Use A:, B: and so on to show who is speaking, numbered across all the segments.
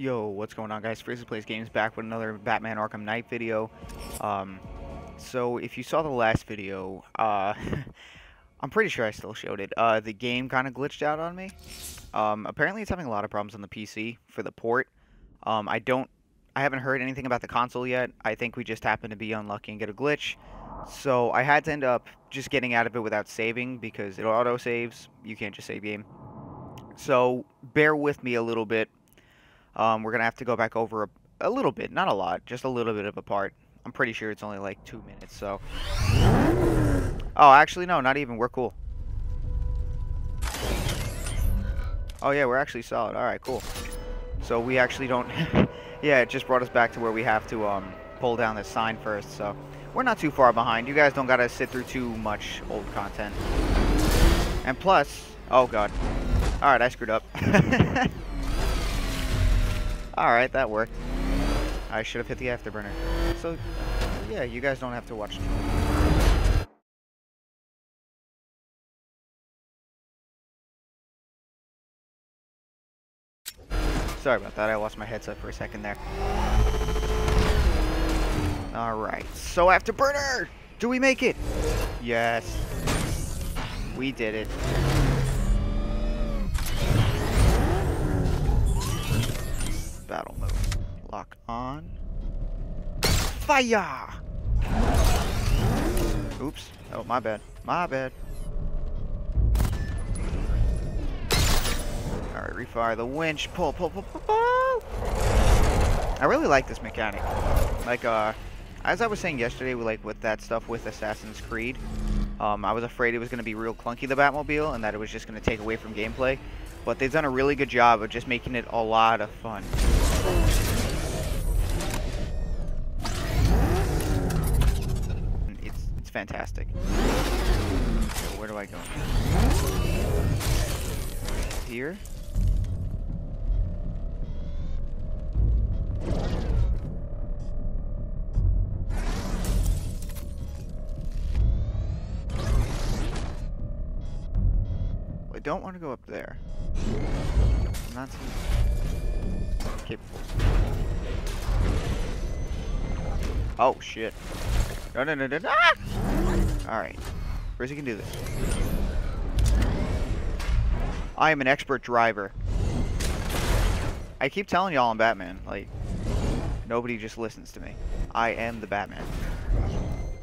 A: Yo, what's going on guys? Frizzy Plays Games back with another Batman Arkham Knight video. Um, so if you saw the last video, uh, I'm pretty sure I still showed it. Uh, the game kind of glitched out on me. Um, apparently it's having a lot of problems on the PC for the port. Um, I don't, I haven't heard anything about the console yet. I think we just happened to be unlucky and get a glitch. So I had to end up just getting out of it without saving because it auto saves. You can't just save game. So bear with me a little bit. Um, we're going to have to go back over a, a, little bit, not a lot, just a little bit of a part. I'm pretty sure it's only like two minutes, so. Oh, actually, no, not even. We're cool. Oh, yeah, we're actually solid. All right, cool. So we actually don't... yeah, it just brought us back to where we have to um, pull down this sign first, so... We're not too far behind. You guys don't gotta sit through too much old content. And plus... Oh, God. Alright, I screwed up. Alright, that worked. I should have hit the afterburner. So, yeah, you guys don't have to watch. Sorry about that, I lost my headset for a second there. Alright, so afterburner! Do we make it? Yes. We did it. Battle mode. Lock on. Fire! Oops. Oh, my bad. My bad. Alright, refire the winch. Pull, pull, pull, pull, pull! I really like this mechanic. Like, uh, as I was saying yesterday, like, with that stuff with Assassin's Creed, um, I was afraid it was going to be real clunky, the Batmobile, and that it was just going to take away from gameplay. But they've done a really good job of just making it a lot of fun. It's, it's fantastic. So where do I go? Here? I don't want to go up there. Not capable. Oh, shit. No, no, no, no, no! Alright. You can do this. I am an expert driver. I keep telling y'all I'm Batman. Like, nobody just listens to me. I am the Batman.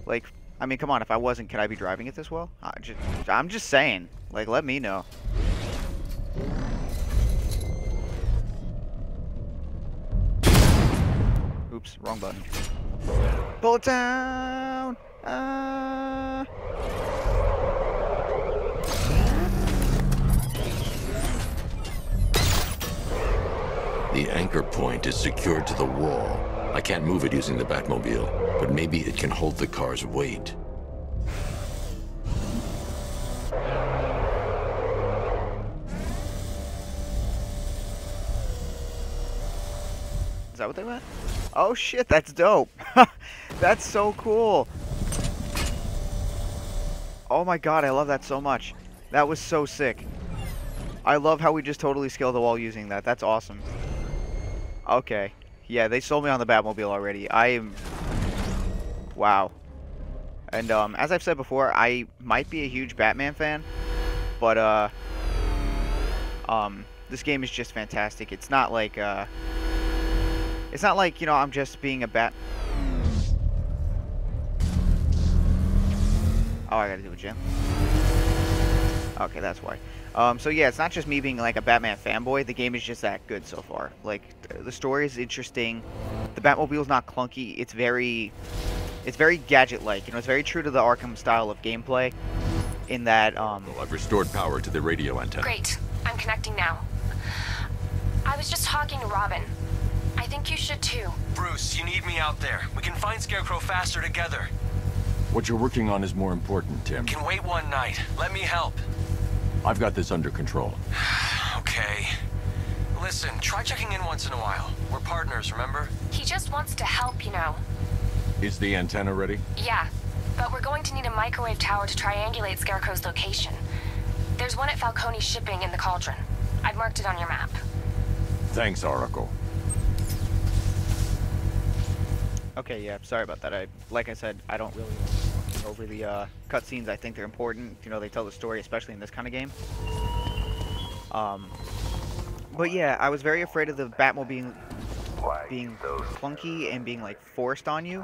A: Like, I mean, come on. If I wasn't, could I be driving it this well? I just, I'm just saying. Like, let me know. Oops, wrong button. Pull it down! Uh...
B: The anchor point is secured to the wall. I can't move it using the Batmobile, but maybe it can hold the car's weight.
A: Is that what they meant? Oh shit, that's dope. that's so cool. Oh my god, I love that so much. That was so sick. I love how we just totally scaled the wall using that. That's awesome. Okay. Yeah, they sold me on the Batmobile already. I am... Wow. And um, as I've said before, I might be a huge Batman fan, but uh, um, this game is just fantastic. It's not like uh, it's not like, you know, I'm just being a bat... Oh, I gotta do a gym. Okay, that's why. Um, so yeah, it's not just me being like a Batman fanboy. The game is just that good so far. Like, the story is interesting. The Batmobile's not clunky. It's very... It's very gadget-like. You know, it's very true to the Arkham style of gameplay. In that, um...
B: Oh, I've restored power to the radio antenna.
C: Great. I'm connecting now. I was just talking to Robin. I think you should too.
D: Bruce, you need me out there. We can find Scarecrow faster together.
E: What you're working on is more important, Tim.
D: Can wait one night. Let me help.
E: I've got this under control.
D: okay. Listen, try checking in once in a while. We're partners, remember?
C: He just wants to help, you know.
E: Is the antenna ready?
C: Yeah, but we're going to need a microwave tower to triangulate Scarecrow's location. There's one at Falcone Shipping in the Cauldron. I've marked it on your map.
E: Thanks, Oracle.
A: Okay, yeah, sorry about that. I, like I said, I don't really over the uh, cutscenes. I think they're important. You know, they tell the story, especially in this kind of game. Um, but yeah, I was very afraid of the Batmobile being, being clunky and being like forced on you.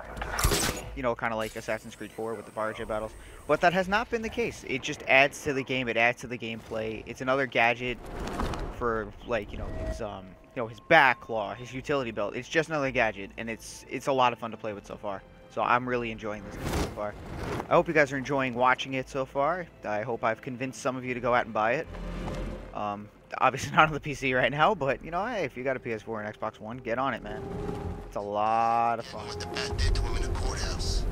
A: You know, kind of like Assassin's Creed 4 with the fire jet battles. But that has not been the case. It just adds to the game. It adds to the gameplay. It's another gadget for like you know his um you know his backlaw, his utility belt. It's just another gadget, and it's it's a lot of fun to play with so far. So I'm really enjoying this game so far. I hope you guys are enjoying watching it so far. I hope I've convinced some of you to go out and buy it. Um, obviously not on the PC right now, but you know, hey, if you got a PS4 and Xbox One, get on it, man. It's a lot of fun.
F: What the bat did to him in the courthouse.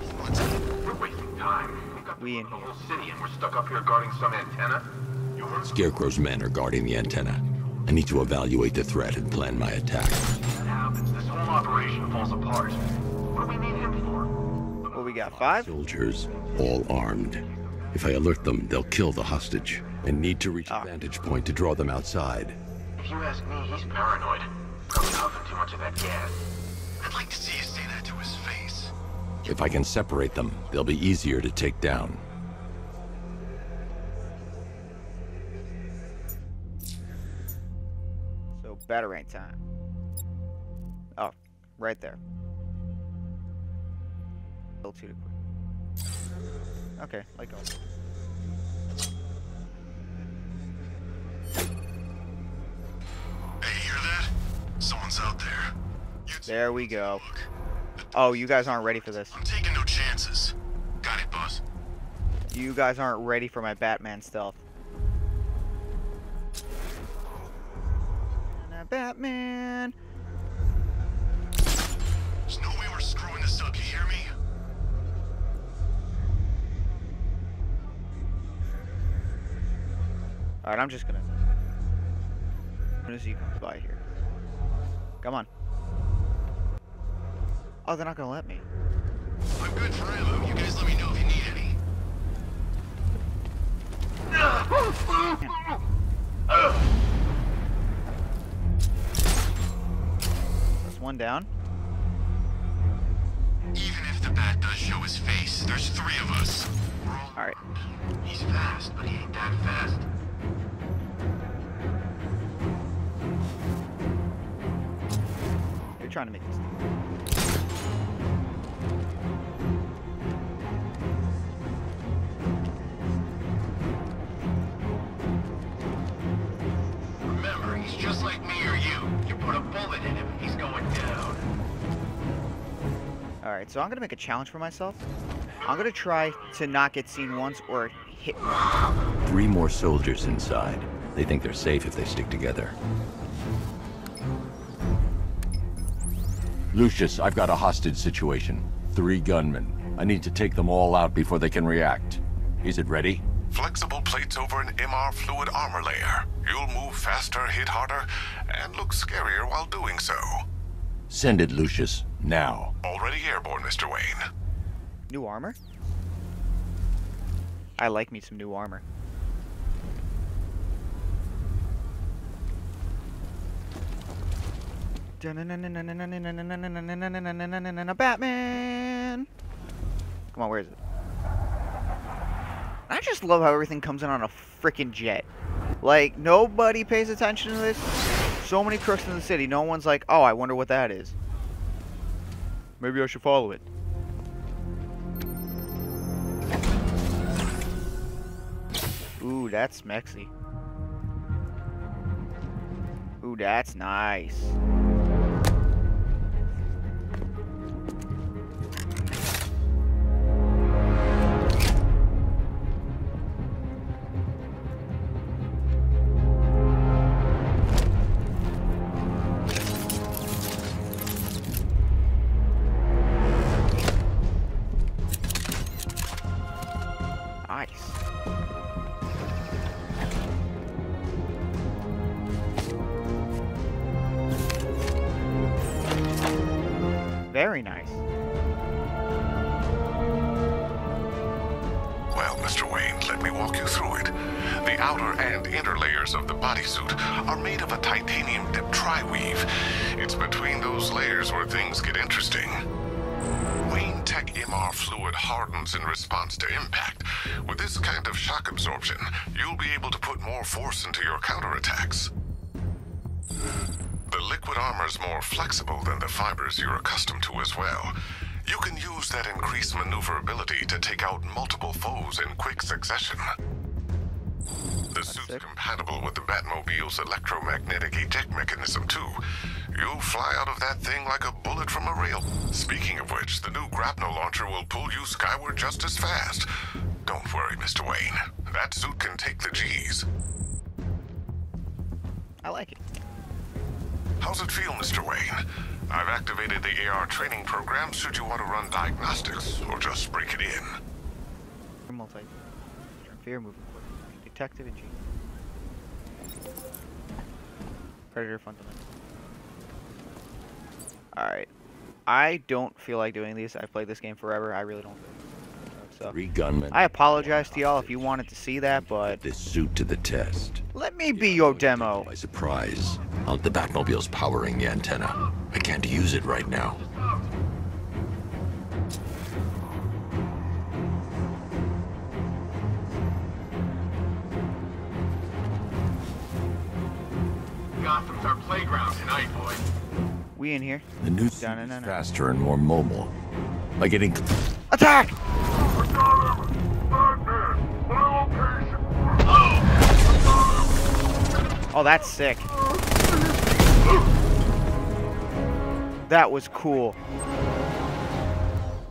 F: He wants
G: We're wasting time. We've got
A: We in
G: the
A: here.
G: whole city and we're stuck up here guarding some antenna. You heard
B: Scarecrow's men are guarding the antenna. I need to evaluate the threat and plan my attack.
G: what happens. This whole operation falls apart. What do we need him for?
A: What we got? Five?
B: Soldiers, all armed. If I alert them, they'll kill the hostage and need to reach a
A: Ah.
B: vantage point to draw them outside.
G: If you ask me, he's paranoid. Probably huffing too much of that gas.
F: I'd like to see you say that to his face.
B: If I can separate them, they'll be easier to take down.
A: Batarang time. Oh, right there. A little too quick. Okay, let go.
F: Hey, you hear that? Someone's out there. You
A: There we go. Oh, you guys aren't ready for this.
F: I'm taking no chances. Got it, boss.
A: You guys aren't ready for my Batman stealth. And, Batman.
F: There's no way we're screwing this up, you hear me?
A: Alright, I'm just gonna. As soon as he comes by here. Come on. Oh, they're not gonna let me.
F: I'm good for ammo. You guys let me know if you need any.
A: That's one down.
F: Even if the bat does show his face, there's three of us. We're all
A: Alright.
G: He's fast, but he ain't that fast.
A: You're trying to make this. Alright, so I'm gonna make a challenge for myself. I'm gonna try to not get seen once or hit once.
B: Three more soldiers inside. They think they're safe if they stick together. Lucius, I've got a hostage situation. Three gunmen. I need to take them all out before they can react. Is it ready?
H: Flexible plates over an MR fluid armor layer. You'll move faster, hit harder, and look scarier while doing so.
B: Send it, Lucius. Now.
H: Already airborne, Mr. Wayne.
A: New armor? I like me some new armor. Batman! Come on, where is it? I just love how everything comes in on a freaking jet. Like, nobody pays attention to this. So many crooks in the city, no one's like, oh, I wonder what that is. Maybe I should follow it. Ooh, that's mexy. Ooh, that's nice. Nice. Very nice.
H: Well, Mr. Wayne, let me walk you through it. The outer and inner layers of the bodysuit are made of a titanium dip tri-weave. It's between those layers where things get interesting. Wayne Tech MR fluid hardens in response to impact. With this kind of shock absorption, you'll be able to put more force into your counterattacks. Liquid armor's more flexible than the fibers you're accustomed to as well. You can use that increased maneuverability to take out multiple foes in quick succession. The suit's
A: sick.
H: compatible with the Batmobile's electromagnetic eject mechanism, too. You'll fly out of that thing like a bullet from a rail. Speaking of which, the new grapnel launcher will pull you skyward just as fast. Don't worry, Mr. Wayne. That suit can take the G's.
A: I like it.
H: How's it feel, Mr. Wayne? I've activated the AR training program should you want to run diagnostics or just break it in.
A: Multi. Turn fear moving quick. Detective and G. Predator fundamental. Alright. I don't feel like doing these. I've played this game forever. I really don't. So
B: Three gunmen.
A: I apologize to y'all if you wanted to see that, but
B: this suit to the test.
A: let me be your demo.
B: By surprise. Oh, the Batmobile's powering the antenna. I can't use it right now.
G: Gotham's our playground tonight, boys.
A: We in here.
B: The new suit
A: No, no,
B: is
A: no, no.
B: faster and more mobile. By getting
A: Attack! Oh, that's sick. That was cool.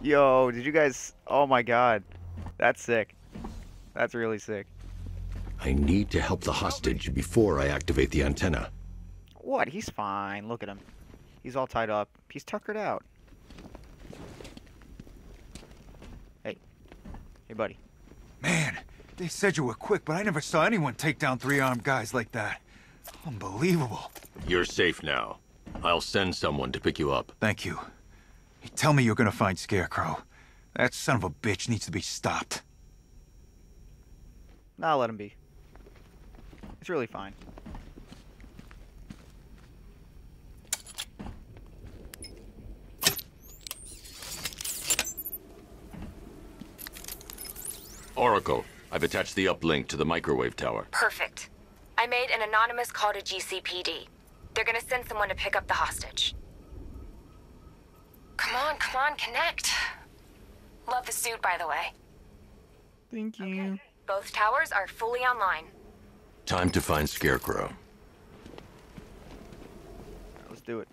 A: Yo, did you guys... Oh my god. That's sick. That's really sick.
B: I need to help the hostage before I activate the antenna.
A: What? He's fine. Look at him. He's all tied up. He's tuckered out. Hey. Hey, buddy.
I: Man, they said you were quick, but I never saw anyone take down three armed guys like that. Unbelievable.
B: You're safe now. I'll send someone to pick you up.
I: Thank you. You tell me you're gonna find Scarecrow. That son of a bitch needs to be stopped.
A: Nah, let him be. It's really fine.
B: Oracle, I've attached the uplink to the microwave tower.
C: Perfect. I made an anonymous call to GCPD. They're gonna send someone to pick up the hostage. Come on, come on, connect. Love the suit, by the way.
A: Thank you.
C: Both towers are fully online.
B: Time to find Scarecrow.
A: Let's do it.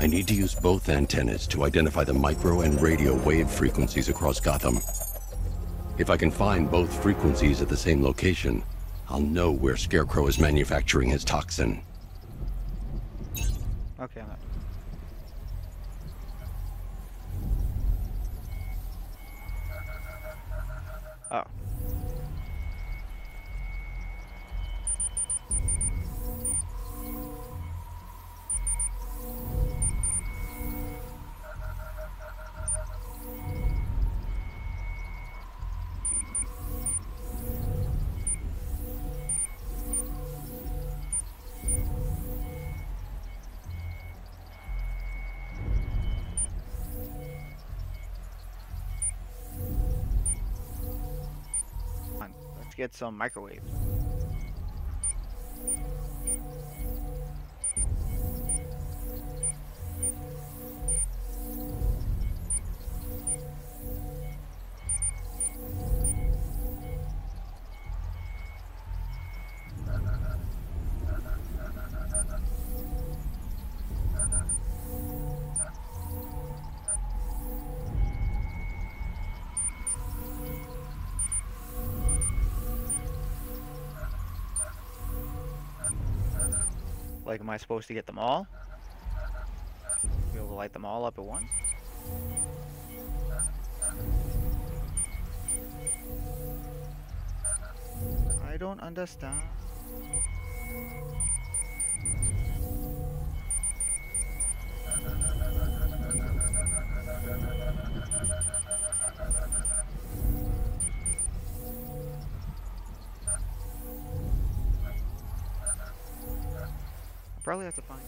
B: I need to use both antennas to identify the micro and radio wave frequencies across Gotham. If I can find both frequencies at the same location, I'll know where Scarecrow is manufacturing his toxin.
A: Okay, I'm. Oh. Get some microwave. Like, am I supposed to get them all? Be able to light them all up at once? I don't understand. Probably have to find.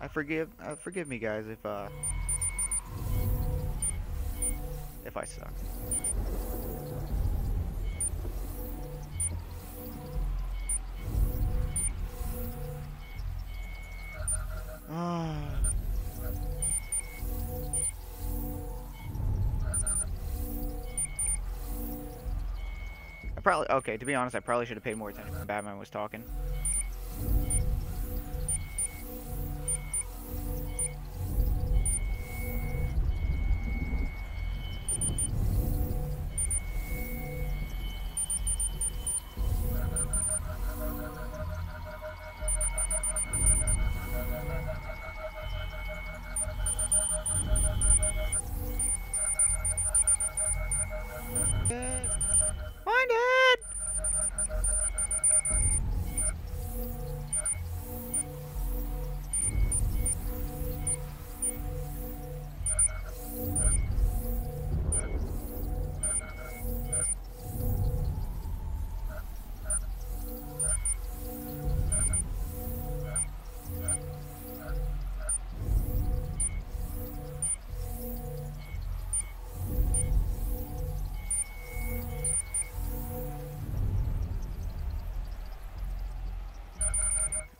A: I forgive, uh, forgive me, guys, if uh, if I suck. Ah. Probably okay. To be honest, I probably should have paid more attention when Batman was talking.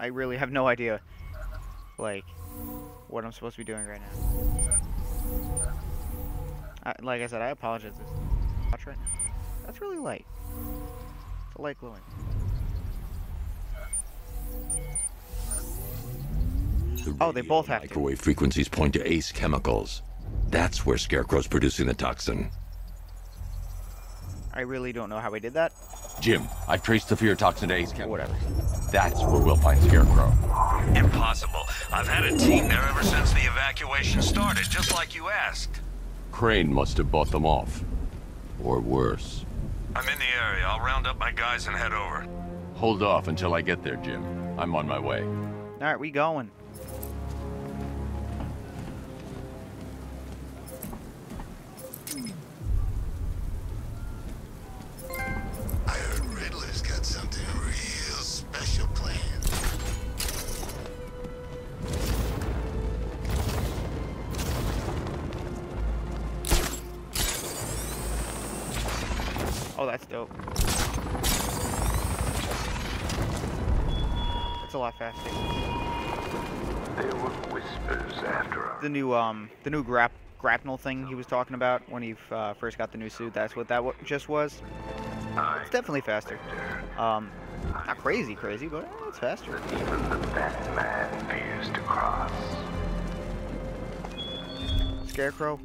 A: I really have no idea, like, what I'm supposed to be doing right now. I, like I said, I apologize. Watch right now. That's really light. It's a light glowing.
B: The
A: Oh, they both have to.
B: Microwave frequencies point to Ace Chemicals. That's where Scarecrow's producing the toxin.
A: I really don't know how we did that.
J: Jim, I've traced the fear toxin to Ace Chemicals.
A: whatever.
J: That's where we'll find Scarecrow.
D: Impossible. I've had a team there ever since the evacuation started, just like you asked.
B: Crane must have bought them off. Or worse.
D: I'm in the area. I'll round up my guys and head over.
J: Hold off until I get there, Jim. I'm on my way.
A: All right, we going. It's a lot faster.
K: There were whispers after us.
A: The new um, the new grap grapnel thing he was talking about when he uh, first got the new suit. That's what that just was. It's definitely faster. Um, not crazy, crazy, but eh, it's faster.
K: Even the Batman fears to cross.
A: Scarecrow,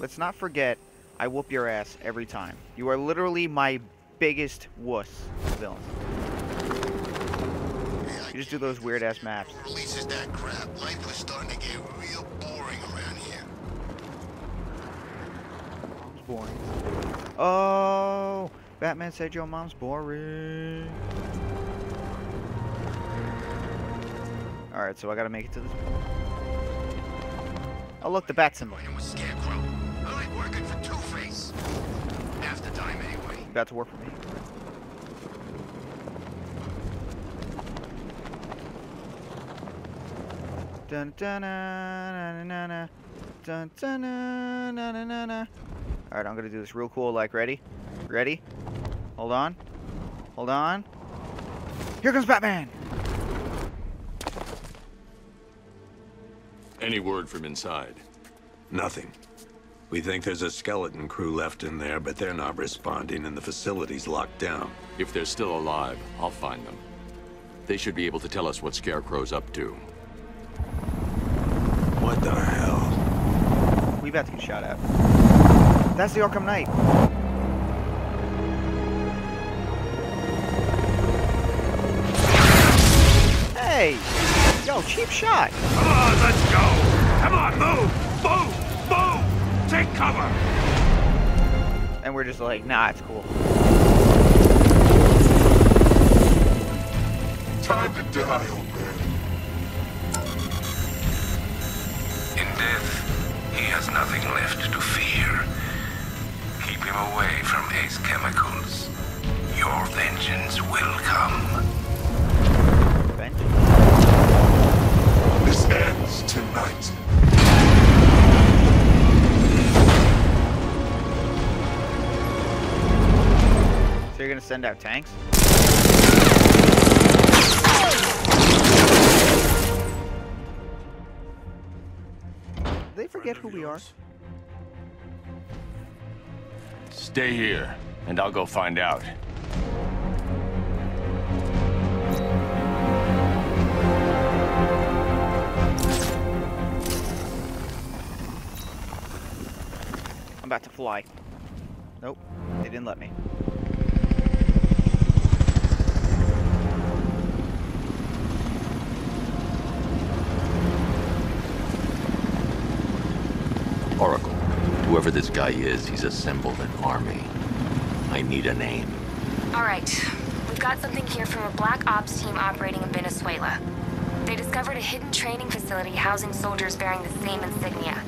A: let's not forget, I whoop your ass every time. You are literally my biggest wuss villain. You just do those weird ass maps.
F: Releases that crap. Life starting to get real boring around here.
A: It's boring. Oh, Batman said your mom's boring. Alright, so I gotta make it to this. Oh, look, the bat symbol.
F: Working with
A: About to work for me. Dun dun dun dun na. Alright, I'm gonna do this real cool, like ready? Ready? Hold on. Hold on. Here comes Batman!
L: Any word from inside?
M: Nothing. We think there's a skeleton crew left in there, but they're not responding and the facility's locked down.
L: If they're still alive, I'll find them. They should be able to tell us what Scarecrow's up to.
M: What the hell?
A: We about to get shot at. That's the Arkham Knight. Hey! Yo, cheap shot!
D: Come on, let's go! Come on, move! Move! Take cover!
A: And we're just like, nah, it's cool.
F: Time to die, old man.
K: In death, he has nothing left to fear. Keep him away from Ace Chemicals. Your
F: vengeance will come. Vengeance? This ends tonight.
A: So you're gonna send out tanks? Did they forget who we are?
E: Stay here, and I'll go find out.
A: I'm about to fly. Nope, they didn't let me.
B: Whoever this guy is, he's assembled an army. I need a name.
C: All right. We've got something here from a Black Ops team operating in Venezuela. They discovered a hidden training facility housing soldiers bearing the same insignia.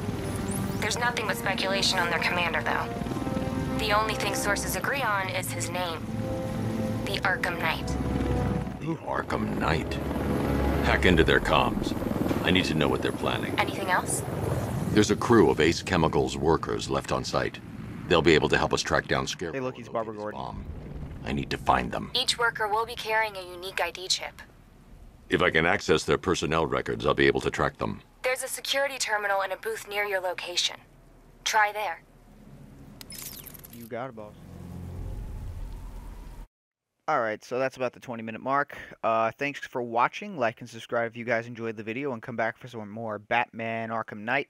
C: There's nothing but speculation on their commander, though. The only thing sources agree on is his name. The Arkham Knight.
B: The Arkham Knight. Hack into their comms. I need to know what they're planning.
C: Anything else?
B: There's a crew of Ace Chemicals workers left on site. They'll be able to help us track down Scarecrow.
A: Hey, look, he's Barbara Gordon.
B: Bomb. I need to find them.
C: Each worker will be carrying a unique ID chip.
B: If I can access their personnel records, I'll be able to track them.
C: There's a security terminal in a booth near your location. Try there.
A: You got it, boss. Alright, so that's about the 20 minute mark. Uh, thanks for watching. Like and subscribe if you guys enjoyed the video, and come back for some more Batman Arkham Knight.